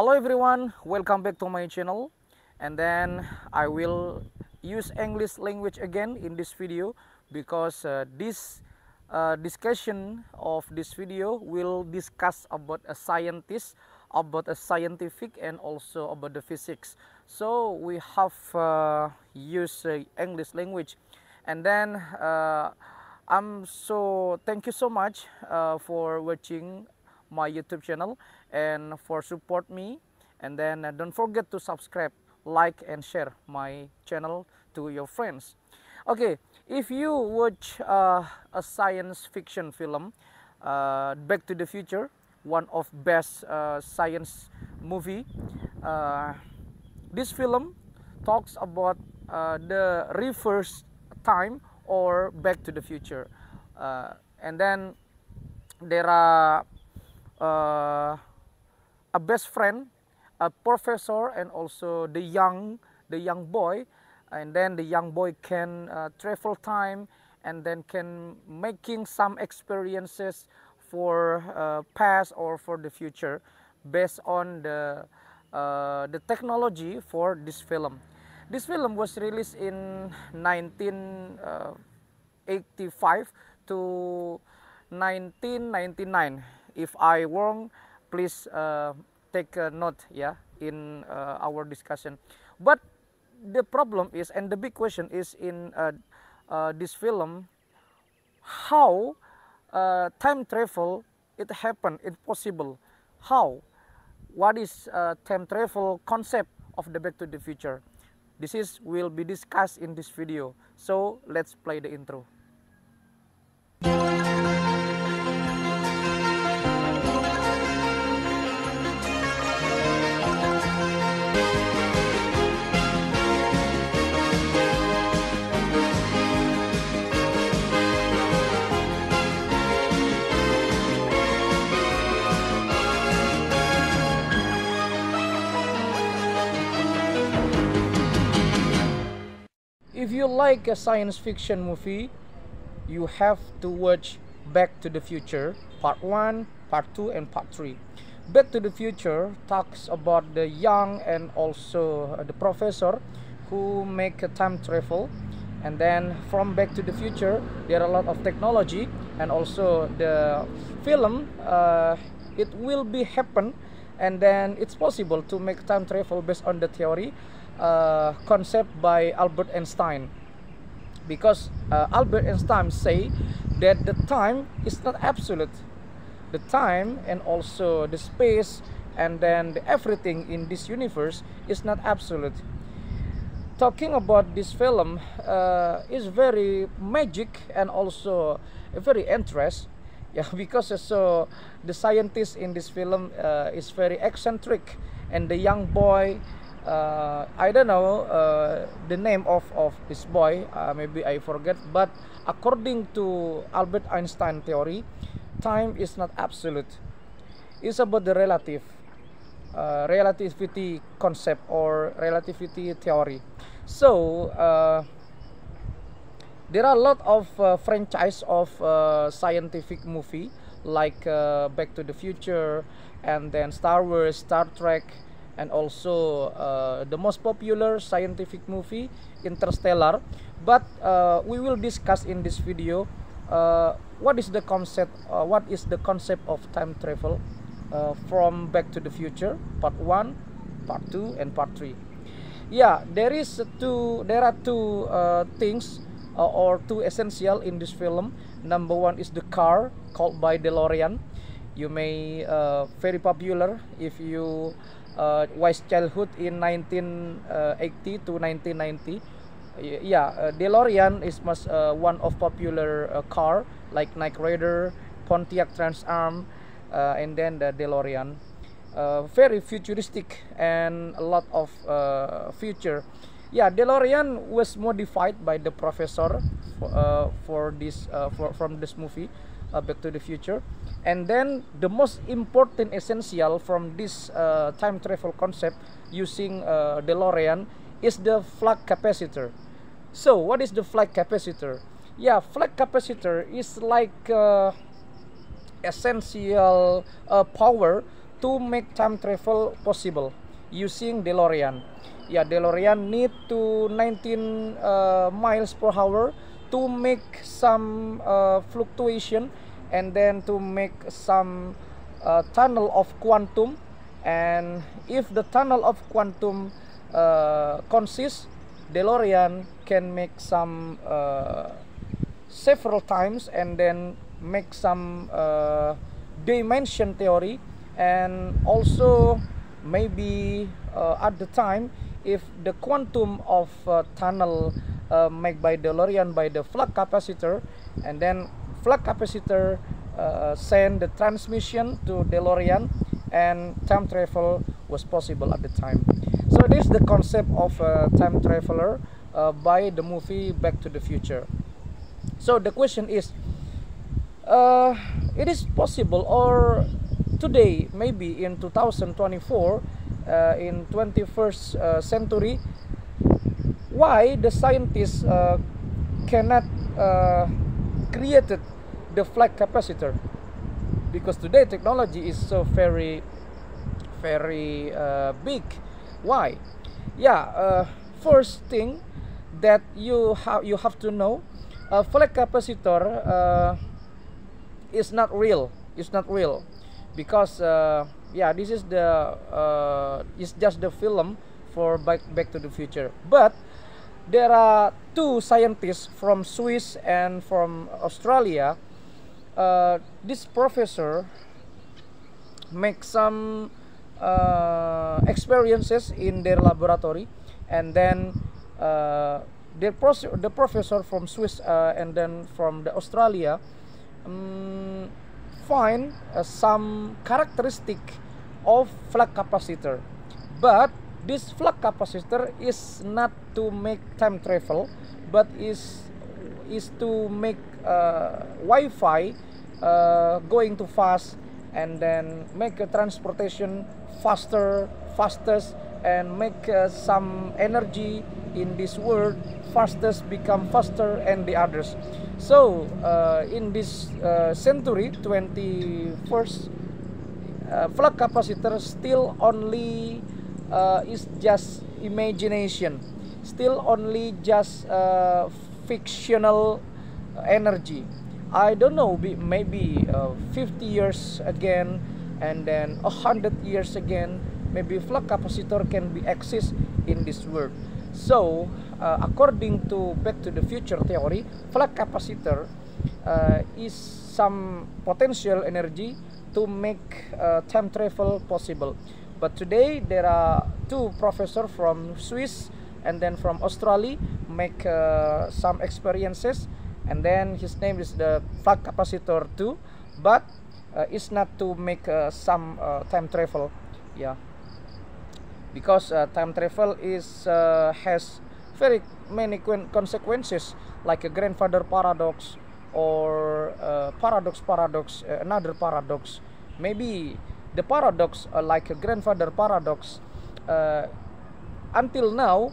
Hello everyone, welcome back to my channel. And then I will use English language again in this video because uh, this uh, discussion of this video will discuss about a scientist, about a scientific and also about the physics. So we have uh, used uh, English language and then uh, I'm so thank you so much uh, for watching my YouTube channel and for support me and then uh, don't forget to subscribe like and share my channel to your friends okay if you watch uh, a science fiction film uh, Back to the Future one of best uh, science movie uh, this film talks about uh, the reverse time or Back to the Future. And then there are a best friend, a professor, and also the young the young boy. And then the young boy can uh, travel time and then can making some experiences for uh, past or for the future based on the uh, the technology for this film. This film was released in 1985 uh, to 1999. If I wrong, please uh, take a note yeah in uh, our discussion. But the problem is, and the big question is in uh, uh, this film, how uh, time travel it happened, it possible. How? What is time travel concept of the Back to the Future? This is will be discussed in this video. So let's play the intro. Like a science fiction movie, you have to watch Back to the Future Part 1, Part 2, and Part 3. Back to the Future talks about the young and also uh, the professor who make a time travel. And then from Back to the Future there are a lot of technology and also the film uh, it will be happen. And then it's possible to make time travel based on the theory uh, concept by Albert Einstein because uh, Albert Einstein say that the time is not absolute. The time and also the space and then the everything in this universe is not absolute. Talking about this film uh, is very magic and also very interest. Yeah because so the scientist in this film uh, is very eccentric. And the young boy uh, I don't know uh, the name of, of this boy, uh, maybe I forget, but according to Albert Einstein theory, time is not absolute. It's about the relative, uh, relativity concept or relativity theory. So, uh, there are a lot of uh, franchise of scientific movie like Back to the Future and then Star Wars, Star Trek, and also uh, the most popular scientific movie Interstellar. But uh, we will discuss in this video uh, what is the concept uh, what is the concept of time travel uh, from Back to the Future part 1 part 2 and part 3 yeah there is two there are two uh, things or two essential in this film. Number one is the car called by DeLorean. You may very popular if you uh, Wise Childhood in 1980 to 1990. Yeah, uh, DeLorean is most, uh, one of popular uh, car like Knight Rider, Pontiac Trans Am, uh, and then the DeLorean. Uh, very futuristic and a lot of uh, future. Yeah, DeLorean was modified by the professor for, uh, for this uh, for, from this movie uh, Back to the Future. And then the most important essential from this uh, time travel concept using uh, DeLorean is the flux capacitor. So what is the flux capacitor? Yeah, flux capacitor is like uh, essential uh, power to make time travel possible using DeLorean. Yeah, DeLorean need to 19 uh, miles per hour to make some uh, fluctuation and then to make some uh, tunnel of quantum. And if the tunnel of quantum uh, consists DeLorean can make some uh, several times and then make some uh, dimension theory. And also maybe uh, at the time if the quantum of uh, tunnel uh, made by DeLorean by the flux capacitor and then flux capacitor uh, send the transmission to DeLorean and time travel was possible at the time. So this is the concept of a time traveler uh, by the movie Back to the Future. So the question is, uh, it is possible or today maybe in 2024 uh, in 21st uh, century why the scientists uh, cannot uh, created the flux capacitor. Because today technology is so very very uh, big. Why? Yeah uh, first thing that you have you have to know a flux capacitor uh, is not real. It's not real. Because uh, yeah this is the uh, it's just the film for back back to the future. But there are two scientists from Swiss and from Australia. Uh, this professor make some uh, experiences in their laboratory and then uh, the, the professor from Swiss uh, and then from the Australia um, find uh, some characteristic of flux capacitor. But this flux capacitor is not to make time travel but is is to make uh, Wi-Fi uh, going too fast and then make a transportation faster fastest and make uh, some energy in this world fastest become faster and the others. So uh, in this uh, century 21st uh, flux capacitor still only uh, is just imagination. Still only just uh, fictional energy. I don't know maybe uh, 50 years again and then 100 years again maybe flux capacitor can be exist in this world. So uh, according to back to the future theory flux capacitor uh, is some potential energy to make uh, time travel possible but today there are two professors from Swiss and then from Australia make uh, some experiences. And then his name is the flux capacitor too but uh, it's not to make uh, some uh, time travel. Yeah. Because uh, time travel is uh, has very many consequences. Like a grandfather paradox or paradox paradox another paradox. Maybe the paradox uh, like a grandfather paradox uh, until now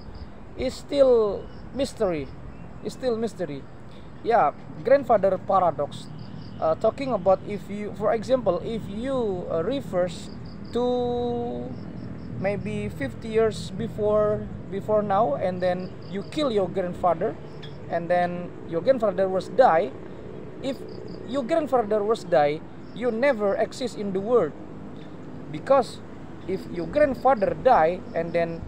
is still mystery is still mystery. Yeah grandfather paradox. Uh, talking about if you for example if you uh, refers to maybe 50 years before before now and then you kill your grandfather and then your grandfather was die if your grandfather was die you never exist in the world because if your grandfather die and then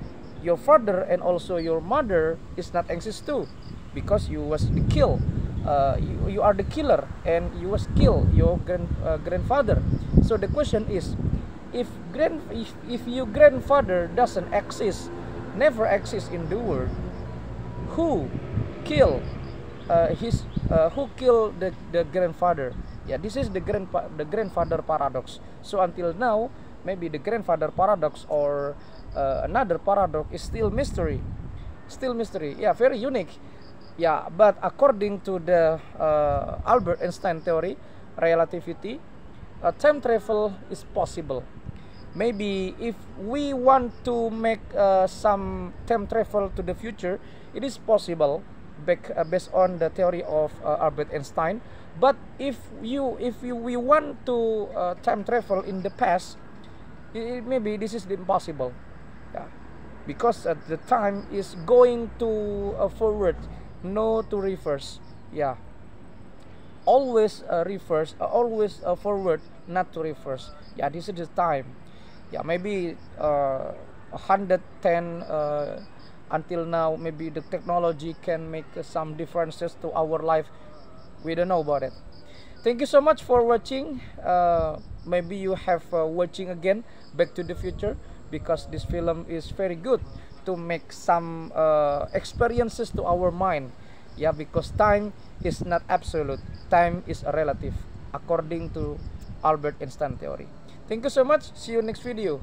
your father and also your mother is not exist too because you was the kill uh, you, you are the killer and you was kill your grand, uh, grandfather. So the question is if grand if, if your grandfather doesn't exist never exist in the world who kill uh, his uh, who kill the, the grandfather? Yeah this is the grandpa the grandfather paradox. So until now maybe the grandfather paradox or uh, another paradox is still mystery. Still mystery. Yeah very unique. Yeah but according to the uh, albert einstein theory relativity uh, time travel is possible. Maybe if we want to make uh, some time travel to the future it is possible back, uh, based on the theory of uh, Albert Einstein. But if you if you, we want to uh, time travel in the past it, maybe this is impossible. Yeah. Because at the time is going to uh, forward no to reverse. Yeah. Always uh, reverse uh, always uh, forward not to reverse. Yeah this is the time. Yeah maybe uh, 110 uh, until now maybe the technology can make uh, some differences to our life. We don't know about it. Thank you so much for watching. Uh, maybe you have uh, watching again back to the future because this film is very good to make some uh, experiences to our mind. Yeah because time is not absolute. Time is a relative according to albert einstein theory. Thank you so much. See you next video